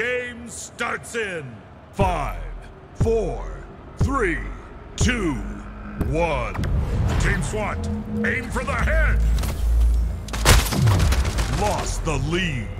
Game starts in five, four, three, two, one. Team SWAT, aim for the head. Lost the lead.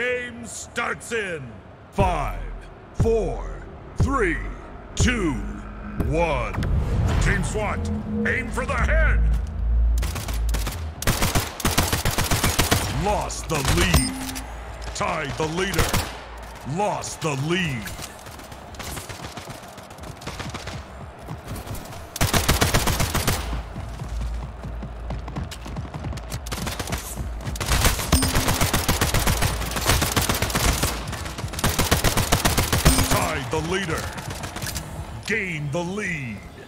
Game starts in five, four, three, two, one. Team SWAT, aim for the head. Lost the lead. Tied the leader. Lost the lead. Tied the leader. Gained the lead.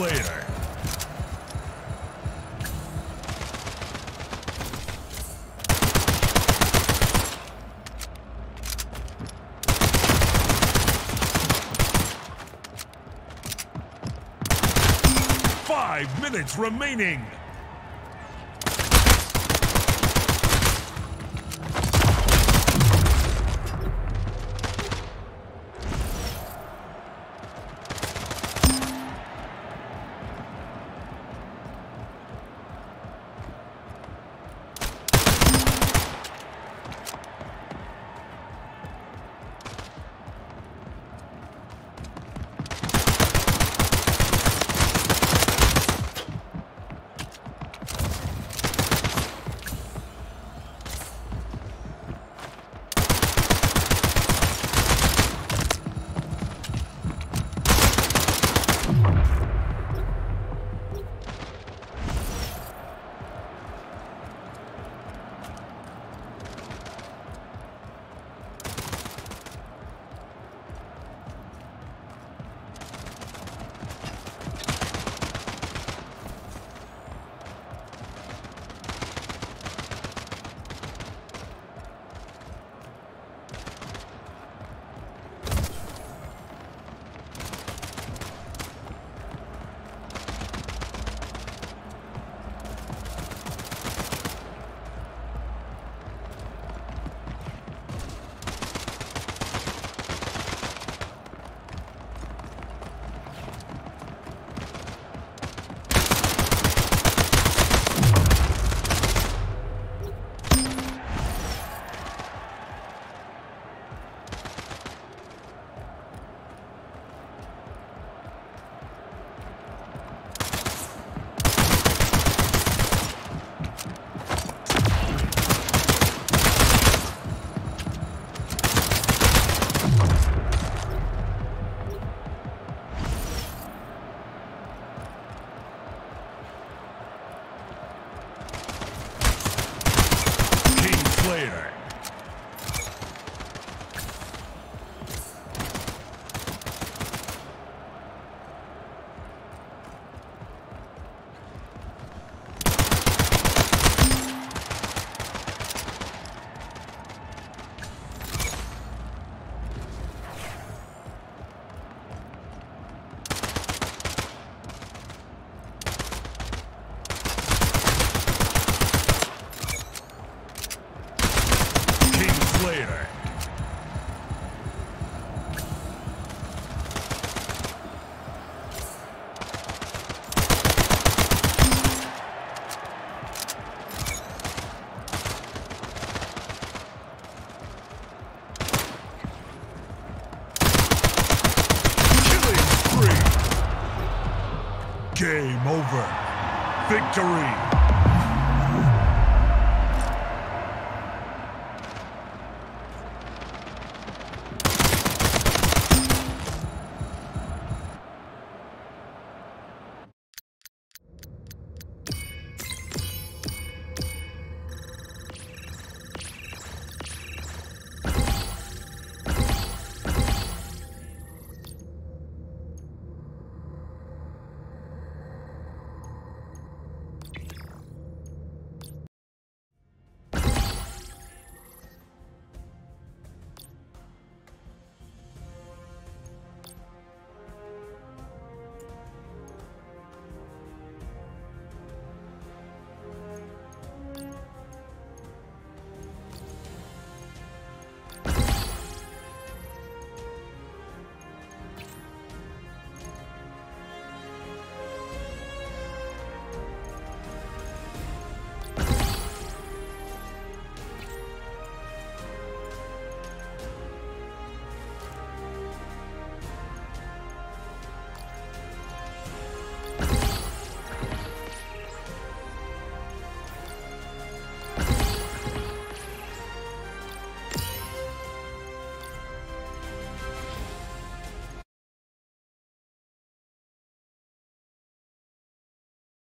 Slayer. Five minutes remaining.